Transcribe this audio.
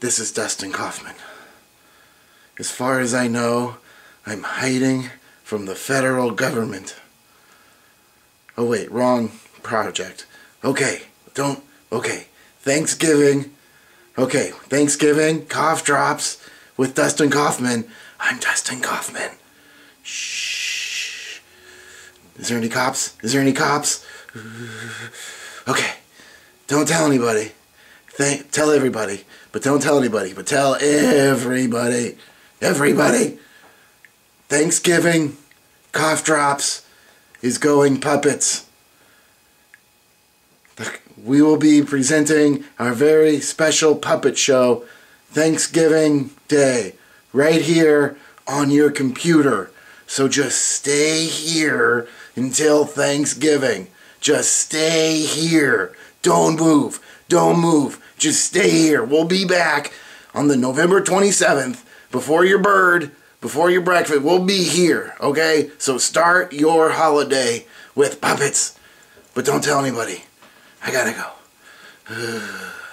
This is Dustin Kaufman. As far as I know, I'm hiding from the federal government. Oh, wait, wrong project. Okay, don't. Okay, Thanksgiving. Okay, Thanksgiving, Kauf Drops with Dustin Kaufman. I'm Dustin Kaufman. Shh. Is there any cops? Is there any cops? Okay, don't tell anybody. Thank, tell everybody, but don't tell anybody, but tell everybody. Everybody. Thanksgiving, Kauf Drops, is going puppets. We will be presenting our very special puppet show Thanksgiving Day right here on your computer. So just stay here until Thanksgiving. Just stay here. Don't move. Don't move. Just stay here. We'll be back on the November 27th before your bird, before your breakfast. We'll be here, okay? So start your holiday with puppets. But don't tell anybody. I gotta go.